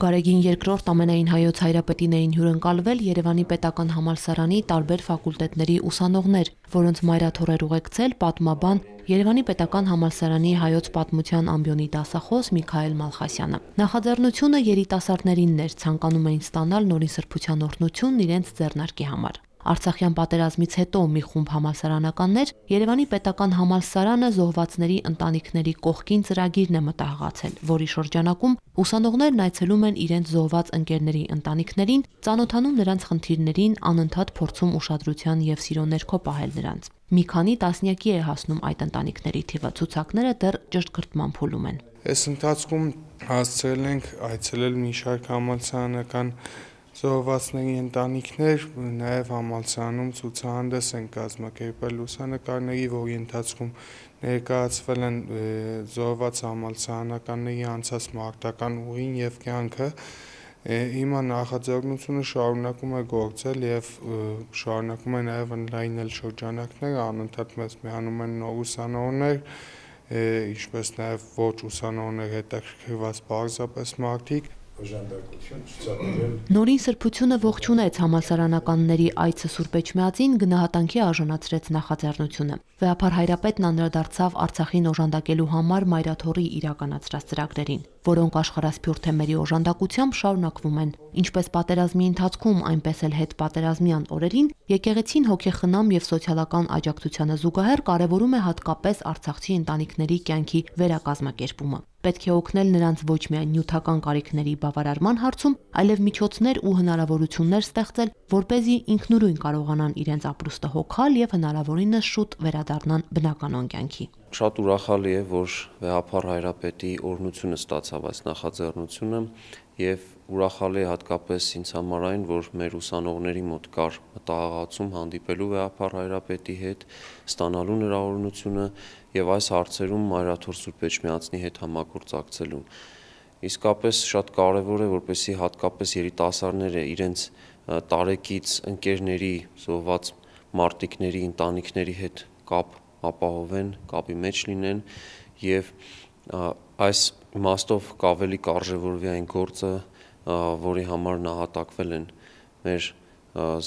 Գարեգին երկրորդ ամենայն հայոց հայրապետին էին հյուրընկալվել Երևանի պետական համալսարանի տարբեր ֆակուլտետների ուսանողներ, որոնց մայրաթոռեր ուղեկցել պատմաբան Երևանի պետական համալսարանի հայոց պատմության ամբիոնի դասախոս Միքայել Մալխասյանը։ Նախաձեռնությունը երիտասարդներինն էր, ցանկանում էին ստանալ նորին սրբության օրհնությունն իրենց ձեռնարկի համար։ Արցախյան պատերազմից հետո մի խումբ համալսարանականներ Երևանի պետական համալսարանը զոհվածների ընտանիքների կողքին ծրագիրն է մտահղացել, որի շրջանակում ուսանողներն այցելում են իրենց զոհված ընկերների ընտանիքներին, ծանոթանում նրանց խնդիրներին, անընդհատ փորձում ուշադրության եւ սիրո ներքո պահել նրանց։ Մի քանի տասնյակի է հասնում այդ ընտանիքների թիվը, ցուցակները դեռ ճշտկրտման փուլում են։ Այս ընթացքում հասցրել ենք այցելել մի շարք համալսարանական զոհվածների ընտանիքներ, նաև համալսարանում ցուցահանդես են կազմակերպել լուսանկարների, որի ընթացքում ներկայացվել են զոհված համալսարանականների անցած մարտական ուղին եւ կյանքը հիմա նախաձեռնությունը շարունակում է գործել եւ շարունակում է նաեւ ընդլայնել շրջանակները, անընդհատ մեզ միանում են նոր ուսանողներ, ինչպես նաեւ ոչ ուսանողներ հետաքրքրված բարձրապես մարդիկ Նորին սրբությունը ողջունեց համալսարանականների այցը Սուրբ Էջմիածին գնահատանքի արժանացրեց նախաձեռնությունը։ Վեհապար Հայրապետն անդրադարձավ Արցախին օժանդակելու համար Մայրաթորի իրականացրած ծրագրերին, որոնք աշխարհասփյուռ թեմերի օժանդակությամբ շարունակվում են։ Ինչպես պատերազմի ընթացքում, այնպես էլ հետ պատերազմյան օրերին եկեղեցին հոգեխնամ եւ սոցիալական աջակցությանը զուգահեռ կարևորում է հատկապես արցախցի ընտանիքների կյանքի վերակազմակերպումը պետք է օգնել նրանց ոչ միայն նյութական կարիքների բավարարման հարցում, այլև միջոցներ ու հնարավորություններ ստեղծել, որ เป զի ինքնուրույն կարողանան իրենց ապրուստը հոգալ եւ հնարավորինս շուտ վերադառնան բնականon կյանքի։ Շատ ուրախալի է, որ Վեհապար Հայրապետի օրնությունը ստացավ այս նախաձեռնությունը եւ ուրախալի է հատկապես ինձ համար այն, որ մեր ուսանողների մոտ կար մտահղացում հանդիպելու Վեհապար Հայրապետի հետ, ստանալու նրա օրնությունը եւ այս հարցերում Մայրաթոր Սուրբ Էջմիածնի հետ համագործակցելու։ Իսկապես շատ կարեւոր է, որպեսզի հատկապես երիտասարդները իրենց տարեկից ընկերների, զոհված մարտիկների, ընտանիքների հետ կապ ապահովեն, կապի մեջ լինեն եւ այս իմաստով կավելի կարժևորվի այն գործը, որի համար նահատակվել են մեր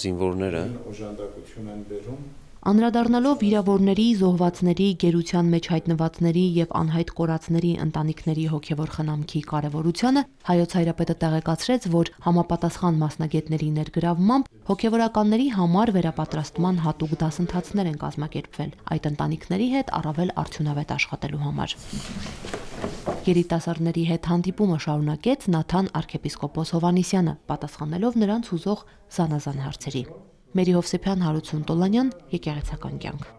զինվորները։ Օժանդակություն են բերում Անդրադառնալով վիրավորների, զոհվածների, գերության մեջ հայտնվածների եւ անհայտ կորածների ընտանիքների հոգեվոր խնամքի կարեւորությանը հայոց հայրապետը տեղեկացրեց, որ համապատասխան մասնագետների ներգրավմամբ հոգեվորականների համար վերապատրաստման հատուկ դասընթացներ են կազմակերպվել այդ ընտանիքների հետ առավել արդյունավետ աշխատելու համար։ Երիտասարդների հետ հանդիպումը շարունակեց Նաթան arczepiskopos Հովանիսյանը, պատասխանելով նրանց ուզող զանազան հարցերի։ Մերի Հովսեփյան, Հարություն Տոլանյան, Եկեղեցական կյանք։